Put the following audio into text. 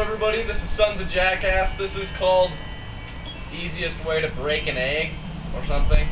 everybody? This is Sons of Jackass. This is called Easiest Way to Break an Egg or something.